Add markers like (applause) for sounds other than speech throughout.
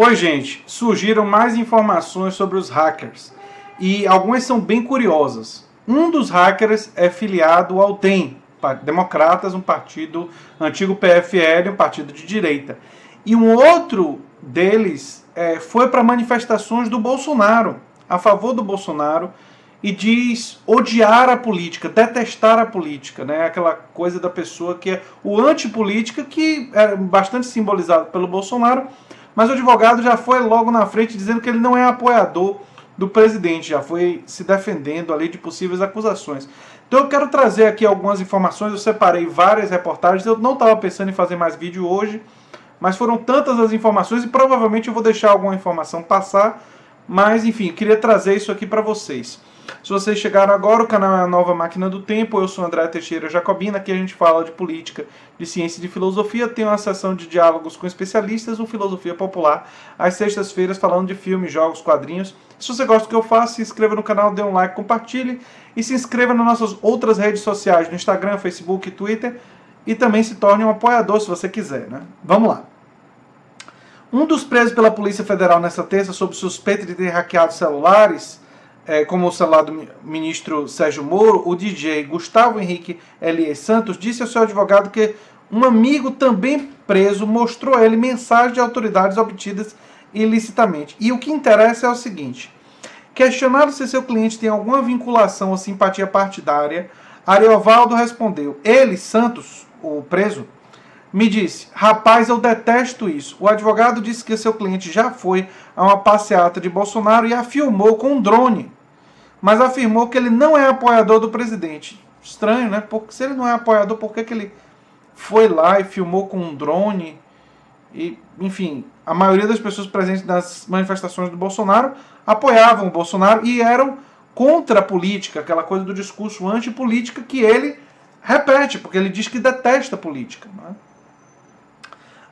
Oi, gente. Surgiram mais informações sobre os hackers e algumas são bem curiosas. Um dos hackers é filiado ao DEM, Democratas, um partido antigo PFL, um partido de direita. E um outro deles é, foi para manifestações do Bolsonaro, a favor do Bolsonaro, e diz odiar a política, detestar a política, né? Aquela coisa da pessoa que é o antipolítica, que é bastante simbolizado pelo Bolsonaro, mas o advogado já foi logo na frente dizendo que ele não é apoiador do presidente, já foi se defendendo ali de possíveis acusações. Então eu quero trazer aqui algumas informações, eu separei várias reportagens, eu não estava pensando em fazer mais vídeo hoje, mas foram tantas as informações e provavelmente eu vou deixar alguma informação passar, mas enfim, queria trazer isso aqui para vocês. Se vocês chegaram agora, o canal é a Nova Máquina do Tempo. Eu sou André Teixeira Jacobina. Aqui a gente fala de política, de ciência e de filosofia. Tem uma sessão de diálogos com especialistas, o Filosofia Popular, às sextas-feiras, falando de filmes, jogos, quadrinhos. Se você gosta do que eu faço, se inscreva no canal, dê um like, compartilhe e se inscreva nas nossas outras redes sociais, no Instagram, Facebook Twitter. E também se torne um apoiador se você quiser. Né? Vamos lá. Um dos presos pela Polícia Federal nesta terça sob suspeita de ter hackeado celulares é, como o celular do ministro Sérgio Moro, o DJ Gustavo Henrique Elias Santos disse ao seu advogado que um amigo também preso mostrou a ele mensagens de autoridades obtidas ilicitamente. E o que interessa é o seguinte: questionado se seu cliente tem alguma vinculação ou simpatia partidária, Ariovaldo respondeu: ele, Santos, o preso, me disse: Rapaz, eu detesto isso. O advogado disse que seu cliente já foi a uma passeata de Bolsonaro e a filmou com um drone mas afirmou que ele não é apoiador do presidente. Estranho, né? Porque se ele não é apoiador, por que, que ele foi lá e filmou com um drone? E, enfim, a maioria das pessoas presentes nas manifestações do Bolsonaro apoiavam o Bolsonaro e eram contra a política, aquela coisa do discurso antipolítica que ele repete, porque ele diz que detesta a política. Né?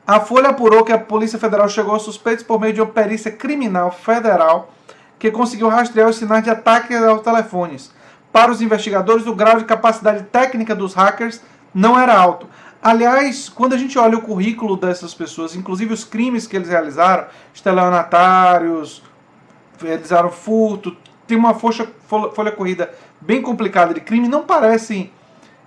A Folha apurou que a Polícia Federal chegou aos suspeitos por meio de uma perícia criminal federal que conseguiu rastrear os sinais de ataque aos telefones. Para os investigadores, o grau de capacidade técnica dos hackers não era alto. Aliás, quando a gente olha o currículo dessas pessoas, inclusive os crimes que eles realizaram, estelionatários, realizaram furto, tem uma folha, folha corrida bem complicada de crime, não parecem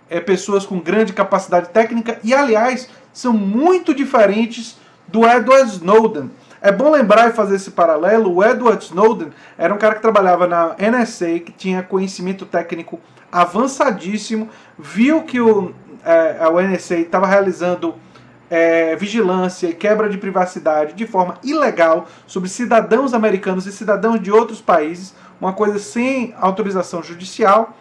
é, pessoas com grande capacidade técnica e, aliás, são muito diferentes do Edward Snowden. É bom lembrar e fazer esse paralelo. O Edward Snowden era um cara que trabalhava na NSA, que tinha conhecimento técnico avançadíssimo, viu que o, é, a NSA estava realizando é, vigilância e quebra de privacidade de forma ilegal sobre cidadãos americanos e cidadãos de outros países, uma coisa sem autorização judicial,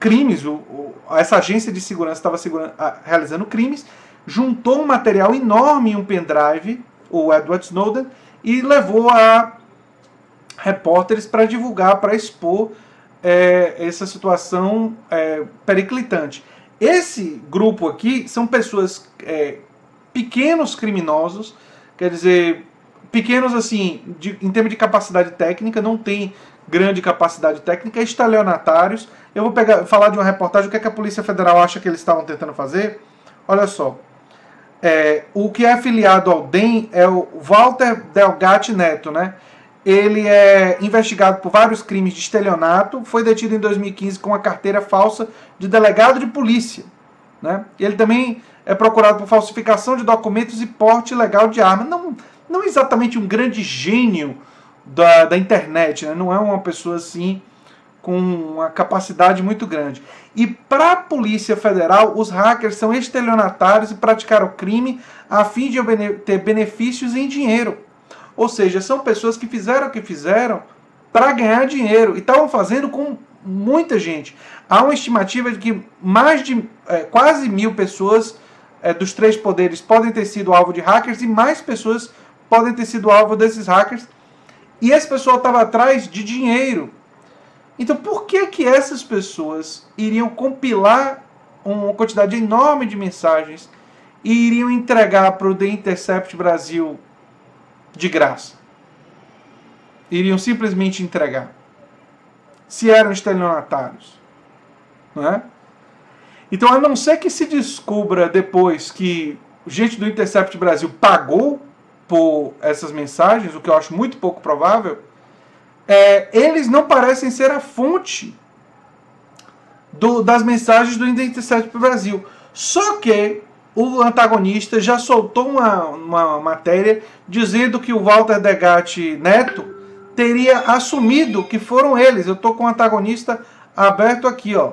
crimes, o, o, essa agência de segurança estava realizando crimes, juntou um material enorme em um pendrive o Edward Snowden, e levou a repórteres para divulgar, para expor é, essa situação é, periclitante. Esse grupo aqui são pessoas, é, pequenos criminosos, quer dizer, pequenos assim, de, em termos de capacidade técnica, não tem grande capacidade técnica, estelionatários. Eu vou pegar, falar de uma reportagem, o que, é que a Polícia Federal acha que eles estavam tentando fazer. Olha só, é, o que é afiliado ao DEM é o Walter Delgatti Neto, né? Ele é investigado por vários crimes de estelionato, foi detido em 2015 com uma carteira falsa de delegado de polícia. Né? Ele também é procurado por falsificação de documentos e porte ilegal de arma. Não, não exatamente um grande gênio da, da internet, né? não é uma pessoa assim com uma capacidade muito grande. E para a Polícia Federal, os hackers são estelionatários e praticaram crime a fim de ter benefícios em dinheiro. Ou seja, são pessoas que fizeram o que fizeram para ganhar dinheiro e estavam fazendo com muita gente. Há uma estimativa de que mais de é, quase mil pessoas é, dos três poderes podem ter sido alvo de hackers e mais pessoas podem ter sido alvo desses hackers. E esse pessoal estava atrás de dinheiro. Então, por que que essas pessoas iriam compilar uma quantidade enorme de mensagens e iriam entregar para o The Intercept Brasil de graça? Iriam simplesmente entregar. Se eram estelionatários. Não é? Então, a não ser que se descubra depois que gente do Intercept Brasil pagou por essas mensagens, o que eu acho muito pouco provável, é, eles não parecem ser a fonte do, das mensagens do Intercept para o Brasil. Só que o antagonista já soltou uma, uma matéria dizendo que o Walter Degatti Neto teria assumido que foram eles. Eu estou com o antagonista aberto aqui, ó.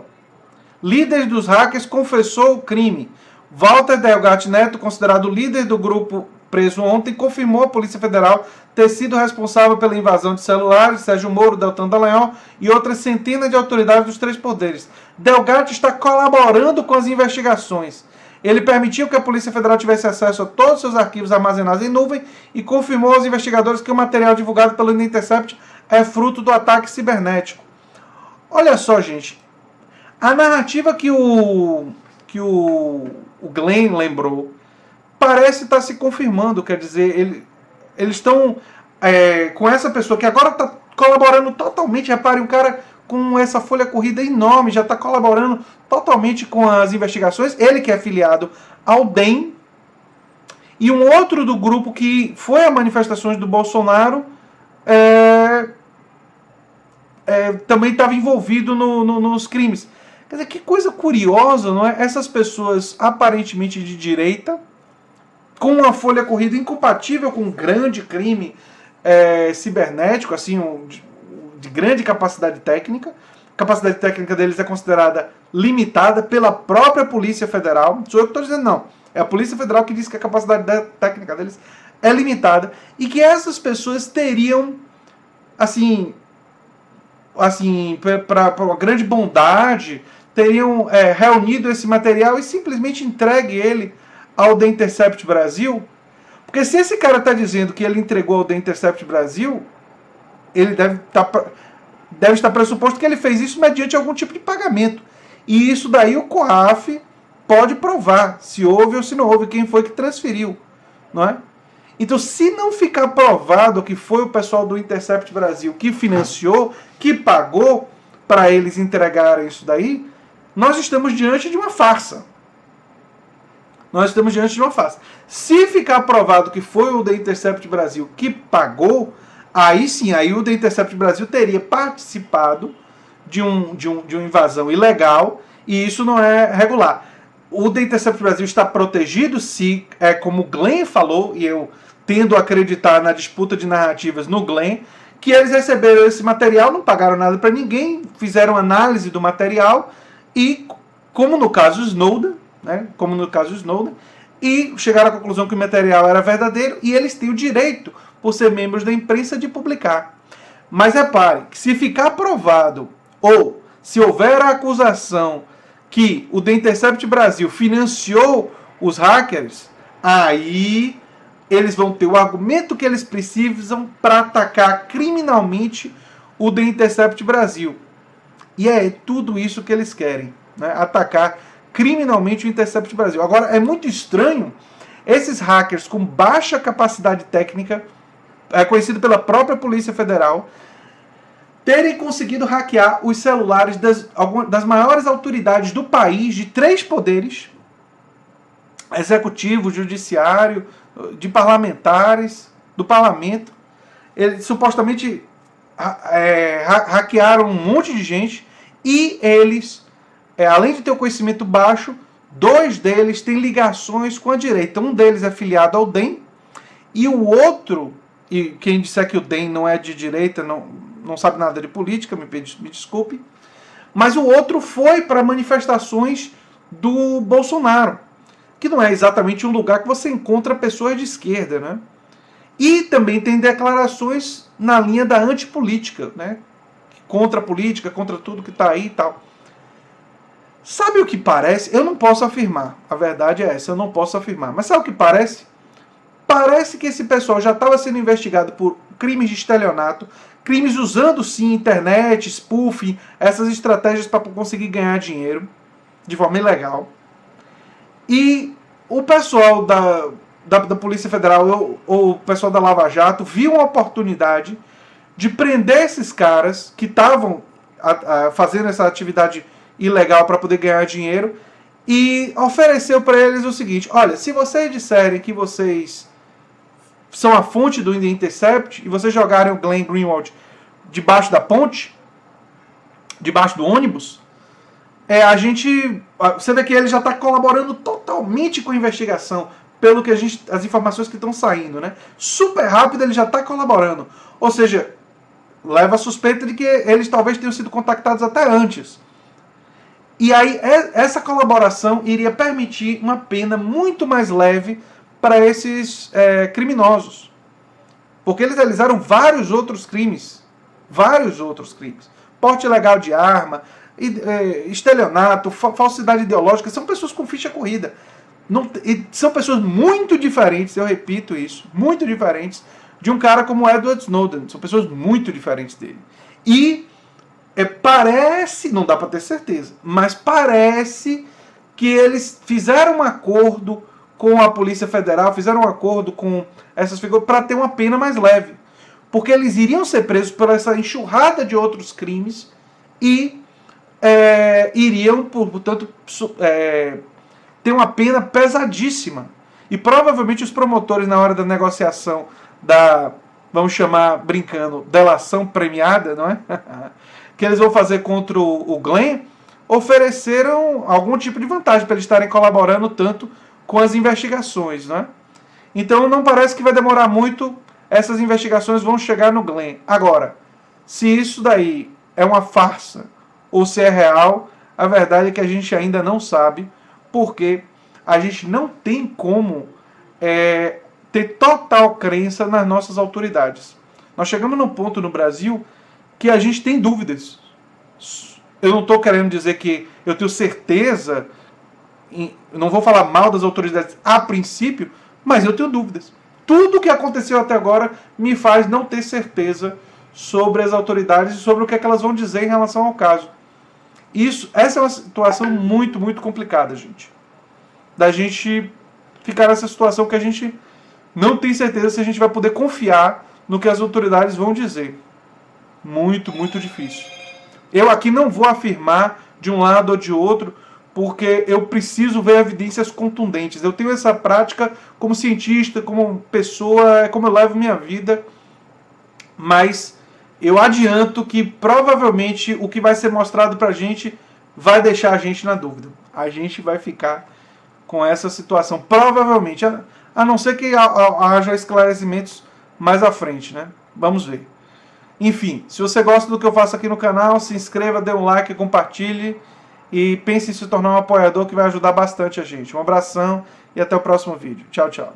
Líder dos hackers confessou o crime. Walter Delgatti Neto, considerado líder do grupo preso ontem, confirmou à Polícia Federal ter sido responsável pela invasão de celulares, Sérgio Moro, Deltan Dallagnol e outras centenas de autoridades dos três poderes. Delgatti está colaborando com as investigações. Ele permitiu que a Polícia Federal tivesse acesso a todos os seus arquivos armazenados em nuvem e confirmou aos investigadores que o material divulgado pelo Intercept é fruto do ataque cibernético. Olha só, gente. A narrativa que o que o, o Glenn lembrou parece estar se confirmando. Quer dizer, ele, eles estão é, com essa pessoa que agora está colaborando totalmente. Repare, um cara com essa folha corrida enorme, já está colaborando totalmente com as investigações. Ele que é afiliado ao DEM. E um outro do grupo que foi a manifestações do Bolsonaro é, é, também estava envolvido no, no, nos crimes. Quer dizer, que coisa curiosa, não é? Essas pessoas aparentemente de direita, com uma folha corrida incompatível com um grande crime é, cibernético, assim, um, de, de grande capacidade técnica. A capacidade técnica deles é considerada limitada pela própria Polícia Federal. Sou eu que estou dizendo, não. É a Polícia Federal que diz que a capacidade técnica deles é limitada e que essas pessoas teriam, assim, assim, para uma grande bondade, teriam é, reunido esse material e simplesmente entregue ele ao The Intercept Brasil. Porque se esse cara está dizendo que ele entregou ao The Intercept Brasil, ele deve, tá, deve estar pressuposto que ele fez isso mediante algum tipo de pagamento. E isso daí o COAF pode provar se houve ou se não houve, quem foi que transferiu, não é? Então, se não ficar provado que foi o pessoal do Intercept Brasil que financiou, que pagou para eles entregarem isso daí, nós estamos diante de uma farsa. Nós estamos diante de uma farsa. Se ficar provado que foi o The Intercept Brasil que pagou, aí sim, aí o The Intercept Brasil teria participado de, um, de, um, de uma invasão ilegal e isso não é regular. O The Intercept Brasil está protegido se, é como Glenn falou, e eu tendo a acreditar na disputa de narrativas no Glenn, que eles receberam esse material, não pagaram nada para ninguém, fizeram análise do material e, como no caso Snowden, né, como no caso Snowden, e chegaram à conclusão que o material era verdadeiro e eles têm o direito, por ser membros da imprensa, de publicar. Mas repare que se ficar provado ou se houver a acusação que o The Intercept Brasil financiou os hackers, aí eles vão ter o argumento que eles precisam para atacar criminalmente o The Intercept Brasil. E é tudo isso que eles querem, né? atacar criminalmente o Intercept Brasil. Agora, é muito estranho esses hackers com baixa capacidade técnica, é conhecido pela própria Polícia Federal, terem conseguido hackear os celulares das, das maiores autoridades do país, de três poderes, executivo, judiciário, de parlamentares, do parlamento. Eles supostamente é, hackearam um monte de gente e eles, é, além de ter o conhecimento baixo, dois deles têm ligações com a direita. Um deles é filiado ao DEM e o outro, e quem disser que o DEM não é de direita, não, não sabe nada de política, me, me desculpe, mas o outro foi para manifestações do Bolsonaro que não é exatamente um lugar que você encontra pessoas de esquerda, né? E também tem declarações na linha da antipolítica, né? Contra a política, contra tudo que está aí e tal. Sabe o que parece? Eu não posso afirmar. A verdade é essa, eu não posso afirmar. Mas sabe o que parece? Parece que esse pessoal já estava sendo investigado por crimes de estelionato, crimes usando sim internet, spoofing, essas estratégias para conseguir ganhar dinheiro de forma ilegal. E o pessoal da, da, da Polícia Federal ou, ou, o pessoal da Lava Jato viu uma oportunidade de prender esses caras que estavam fazendo essa atividade ilegal para poder ganhar dinheiro e ofereceu para eles o seguinte: olha, se vocês disserem que vocês são a fonte do Intercept e vocês jogarem o Glenn Greenwald debaixo da ponte, debaixo do ônibus, é, a gente. Você vê que ele já está colaborando totalmente com a investigação, pelo que a gente. as informações que estão saindo, né? Super rápido ele já está colaborando. Ou seja, leva a suspeita de que eles talvez tenham sido contactados até antes. E aí, essa colaboração iria permitir uma pena muito mais leve para esses é, criminosos. Porque eles realizaram vários outros crimes. Vários outros crimes. Porte ilegal de arma, é, estelionato, falsidade ideológica. São pessoas com ficha corrida. Não, são pessoas muito diferentes, eu repito isso, muito diferentes de um cara como Edward Snowden. São pessoas muito diferentes dele. E é, parece, não dá para ter certeza, mas parece que eles fizeram um acordo com a Polícia Federal, fizeram um acordo com essas figuras para ter uma pena mais leve. Porque eles iriam ser presos por essa enxurrada de outros crimes e é, iriam, portanto, é, ter uma pena pesadíssima. E provavelmente os promotores, na hora da negociação da, vamos chamar, brincando, delação premiada, não é? (laughs) que eles vão fazer contra o, Glenn, ofereceram algum tipo de vantagem para eles estarem colaborando tanto com as investigações, né? Então não parece que vai demorar muito, essas investigações vão chegar no Glenn. Agora, se isso daí é uma farsa ou se é real, a verdade é que a gente ainda não sabe, porque a gente não tem como é, ter total crença nas nossas autoridades. Nós chegamos num ponto no Brasil que a gente tem dúvidas. Eu não estou querendo dizer que eu tenho certeza, não vou falar mal das autoridades a princípio, mas eu tenho dúvidas. Tudo que aconteceu até agora me faz não ter certeza sobre as autoridades e sobre o que, é que elas vão dizer em relação ao caso. Isso, essa é uma situação muito, muito complicada, gente. Da gente ficar nessa situação que a gente não tem certeza se a gente vai poder confiar no que as autoridades vão dizer muito, muito difícil. Eu aqui não vou afirmar de um lado ou de outro, porque eu preciso ver evidências contundentes. Eu tenho essa prática como cientista, como pessoa, é como eu levo minha vida, mas eu adianto que provavelmente o que vai ser mostrado para a gente vai deixar a gente na dúvida. A gente vai ficar com essa situação, provavelmente, a, não ser que haja esclarecimentos mais à frente, né? Vamos ver. Enfim, se você gosta do que eu faço aqui no canal, se inscreva, dê um like, compartilhe e pense em se tornar um apoiador que vai ajudar bastante a gente. Um abração e até o próximo vídeo. Tchau, tchau.